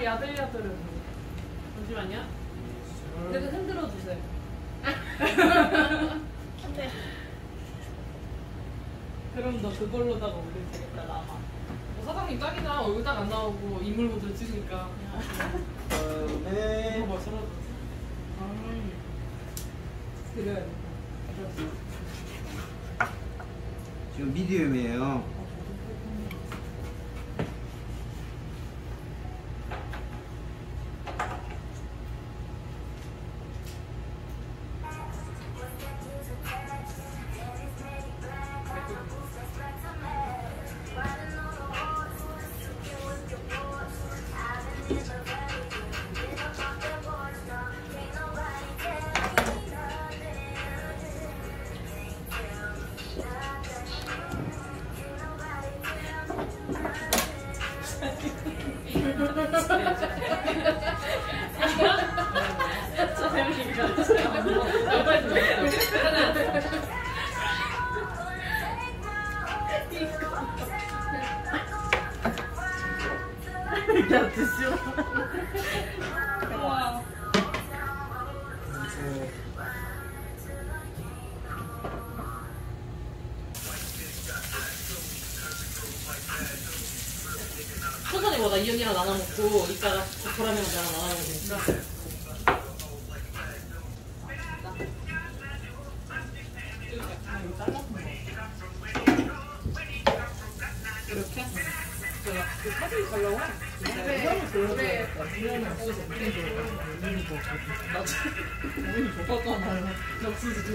너무 야들야들해. 잠시만요. 그래도 흔들어 주세요. 그럼 너 그걸로다가 되겠다, 나만. 어, 사장님 딱이다. 얼굴 딱 안 나오고 인물 모드를 찍으니까. 다음에 이거 봐, 서로. 그래. 지금 미디움이에요. 야, 드시오. 와. 천천히 먹어. 나 이현이랑 나눠 먹고 이따가 보람이랑 나랑 나눠 먹으니까. 이렇게? 제가 그 사진 잘 나와. 이현이 보여줘야 겠다. 이현이 없어서 우리 좋아. 우리 좋아. 나도 우리 좋았잖아요. 나 없어서 좋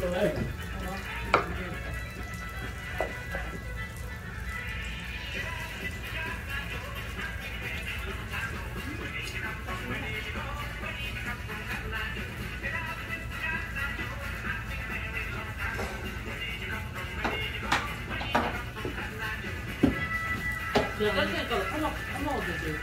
그냥 딴테니까 타먹, 타먹어도 되지,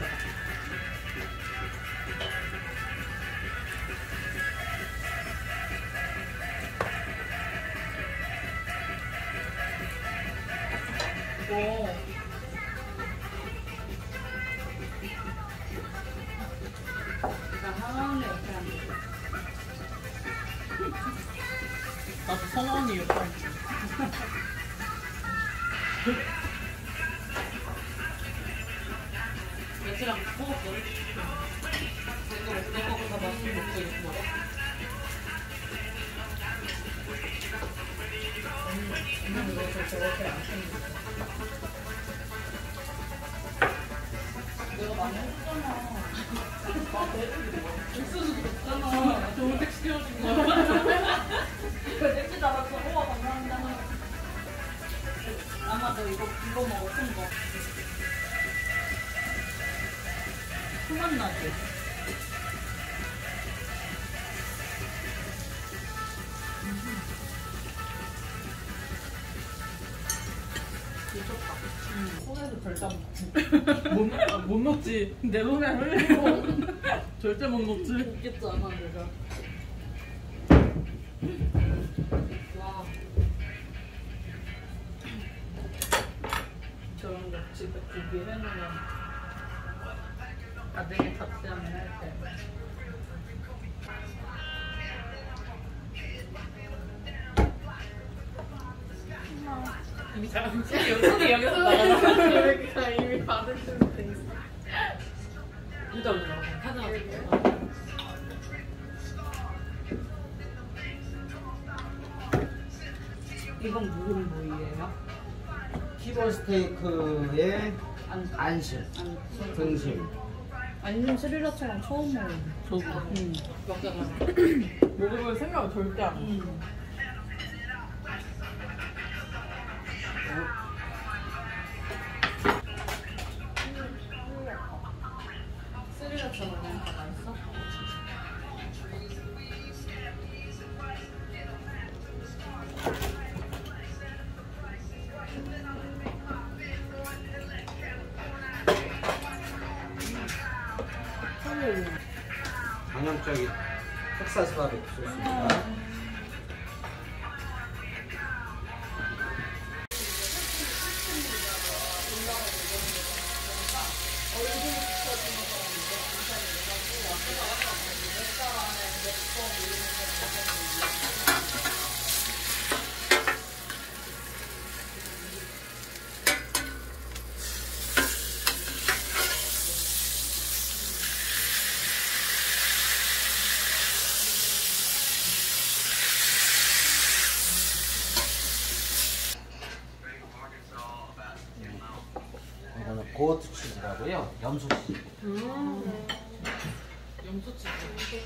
옆에 앉아. 나도 성원이 옆에 앉지. 며칠랑 먹었어? 내거 먹- 내 거고 다 맛있게 먹고 이렇게 먹어? 엄마는 왜 저- 저렇게 안 챙겨? 내가 많이 했잖아. 옥수수도 없잖아. 좋은 택 시켜준 거. 미쳤다. 손에서 절대 안. 못, 못 먹지. 내 손에 흘리고. 절대 못 먹지. 웃겼잖아, 내가. 와. 저런 거 집에 준비해놓으면 나중에 잡지하면 할 때. 이미 잘, 손이 여기서? 그러니까 이미 받을 수도 있어. 하나. 이건 무슨 부위예요? 티본 스테이크의 안, 안심, 안, 등심. 아니면 스리라차랑 처음 먹어. 저도. 응. 먹잖아. 먹으면 생각 절대 안 나. 응. 스리라차랑 텍사스 바베큐 소스입니다. 고어트 치즈라고요. 염소 치즈. 음. 염소치즈.